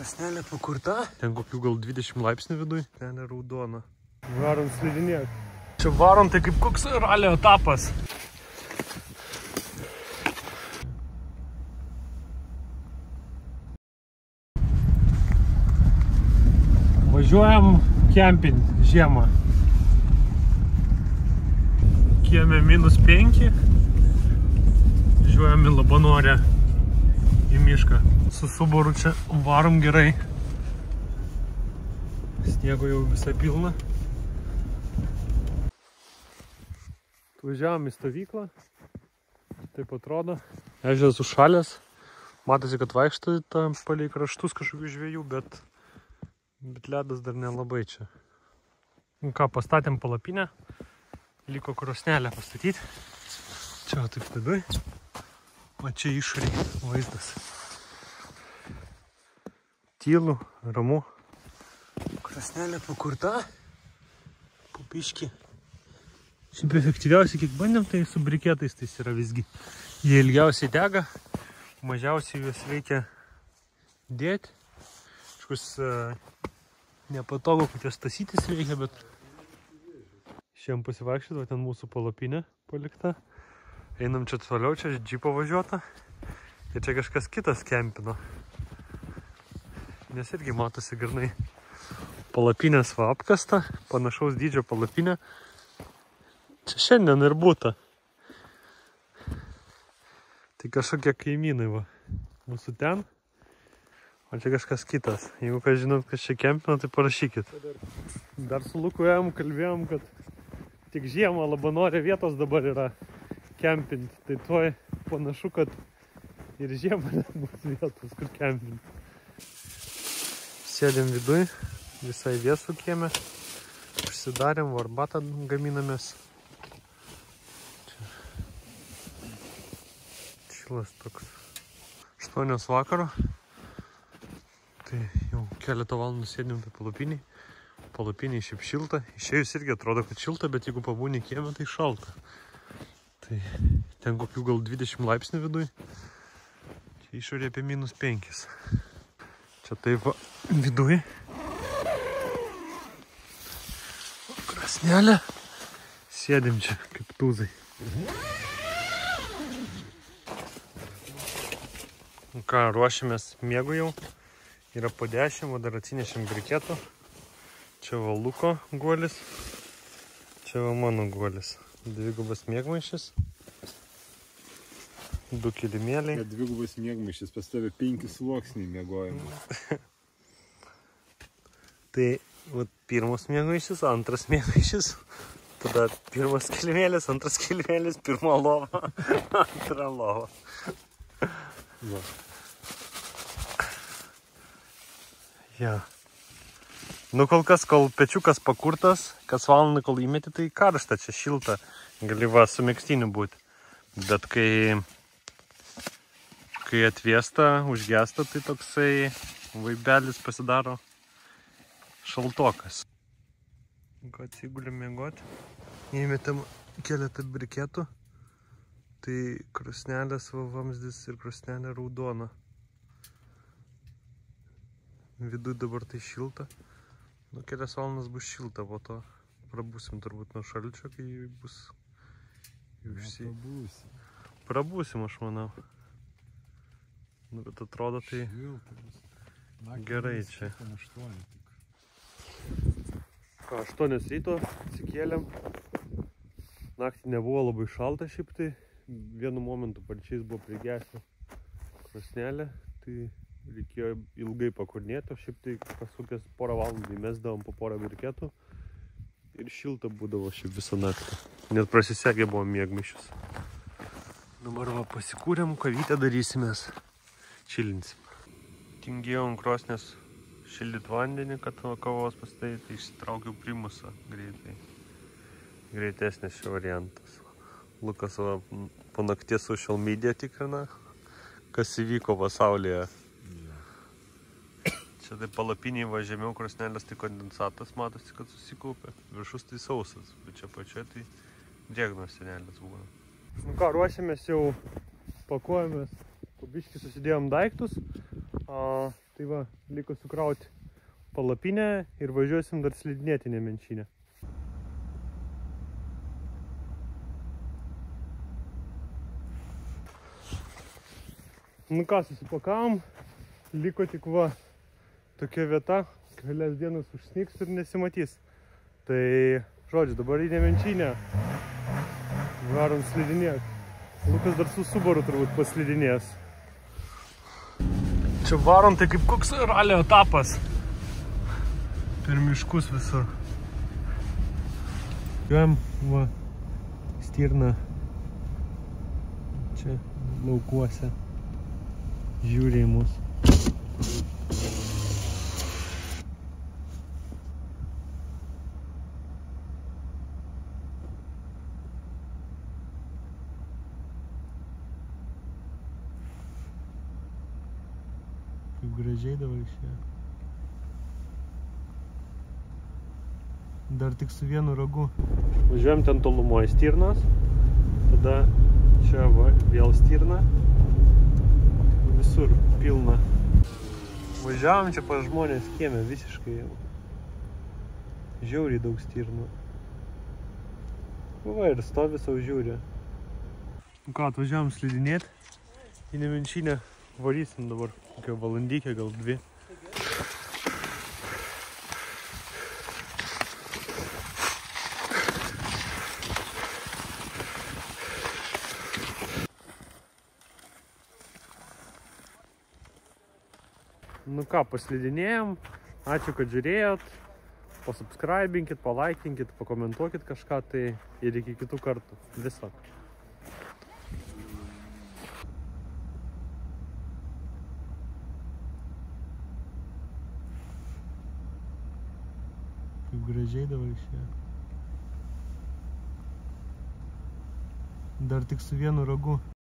Krasnelė pakurta. Ten kokių gal 20 laipsnių viduj. Ten yra raudona. Varom slidinėti. Čia varom tai kaip koks ralio etapas. Važiuojam kempint žiemą. Kieme minus 5. Važiuojam į Labanorę į mišką. Su Subaru čia varom gerai. Sniego jau visą pilną. Važiavom į stovyklą. Taip atrodo. Ežeras užšalęs. Matosi, kad vaikšto palei kraštus kažkokių žvėjų, bet, bet ledas dar nelabai čia. Nu ką, pastatėm palapinę. Liko krosnelę pastatyti. Čia taip viduj. O čia išoriai vaizdas. Tylu, ramu. Krasnelė pakurta. Pupiški. Šiaip efektyviausiai, kiek bandėm, tai su briketais tais yra visgi. Jie ilgiausiai dega, mažiausiai juos reikia dėti. Kažkus uh, nepatogu, kad juos tasytis reikia, bet šiandien pasivaikščioti, ten mūsų palapinė palikta. Einam čia toliau, čia džipo važiuota. Ir čia kažkas kitas kempino. Nes irgi matosi grinai palapinės va apkasta, panašaus dydžio palapinė. Čia šiandien ir būta. Tai kažkokie kaimynai va. Mūsų ten. O čia kažkas kitas. Jeigu kas žinot, kas čia kempina, tai parašykit. Dar su Luku ėjom, kalbėjom, kad tik žiemą Labanorė vietos dabar yra kempinti. Tai tuoj panašu, kad ir žiemą net bus vietos, kur kempinti. Sėdėm viduj, visai vėsų kieme. Užsidarėm, arbatą gaminamės. šilas toks 8 vakaro. Tai jau keletą valandų sėdėm tai palapiniai. Palapiniai šiaip šilta. Išėjus irgi atrodo, kad šilta, bet jeigu pabūni kieme, tai šalta. Tai ten kokių gal 20 laipsnių viduj. Čia išorė apie minus 5. Čia taip va, viduj. Krasnelė. Sėdim čia kaip tūzai. Nu ką, ruošiamės miegu jau. Yra po 10, o dar atsinešėm briketų. Čia va Luko guolis. Čia va mano guolis. Dvigubas mėgmaišis. Du kilimėliai. Kad dvigubas mėgmaišis, pas tave penki sluoksniai mėgojimo. tai va, pirmas mėgmaišis, antras mėgmaišis. Tada pirmas kilimėlis, antras kilimėlis, pirma lova, antra lova. Va. Ja. Nu kol kas, kol pečiukas pakurtas, kas valandą kol įmeti, tai karšta, čia šilta, gali va su mėgstiniu būti. Bet kai, kai atviesta, užgesta, tai toksai vaibelis pasidaro šaltokas. Ką atsigulėm mėgoti, įmetėm keletą briketų. Tai krosnelės vamzdis ir krosnelė raudona. Vidų dabar tai šilta. Nu, kelias valandas bus šilta, po to prabūsim turbūt nuo šalčio, kai bus užsi... Prabūsim. Prabūsim, aš manau. Nu, bet atrodo tai gerai čia. Ką, 8 ryto atsikėlėm. Naktį nebuvo labai šalta šiaip tai vienu momentu pačiais buvo prigesę krosnelė, tai reikėjo ilgai pakurnėti, o šiaip tai pasukęs porą valandų įmesdavom po porą virkėtų ir šilta būdavo šiaip visą naktį. Net prasisegė buvo mėgmišius. Dabar va pasikūrėm, kavytę darysimės, čilinsim. Tingėjau ant krosnės šildyti vandenį, kad kavos pasidaryti, tai išsitraukiau primusą greitai. Greitesnis šio variantas. Lukas va, po nakties social media tikrina, kas įvyko pasaulyje. Čia tai palapiniai va žemiau krosnelės, tai kondensatas matosi, kad susikaupė. Viršus tai sausas, bet čia pačioje tai drėgnos senelės buvo. Nu ką, ruošiamės jau, pakuojamės, kubiškai susidėjom daiktus. A, Tai va, liko sukrauti palapinę ir važiuosim dar slidinėti nemenčinę. Nu ką, susipakavom, liko tik va tokia vieta, kelias dienas užsniks ir nesimatys. Tai, žodžiu, dabar į nemenčinę varom slidinėti. Lukas dar su Subaru turbūt paslidinės. Čia varom tai kaip koks ralio etapas. Per miškus visur. Juojam, va, stirna. Čia laukuose. Žiūri gražiai dabar išėjo. Dar tik su vienu ragu. Važiuojam ten tolumoje stirnas. Tada čia va, vėl stirna. Visur pilna. Važiavom čia pas žmonės kiemė visiškai. Žiauriai daug stirnų. Va ir stovi savo žiūri. Nu ką, atvažiavom slidinėti. Į Nemenčinę varysim dabar kokią valandykę, gal dvi. Nu ką, paslidinėjom. Ačiū, kad žiūrėjot. Pasubscribinkit, palaikinkit, pakomentuokit kažką tai ir iki kitų kartų. Viso. Kaip gražiai dabar išėjo. Dar tik su vienu ragu.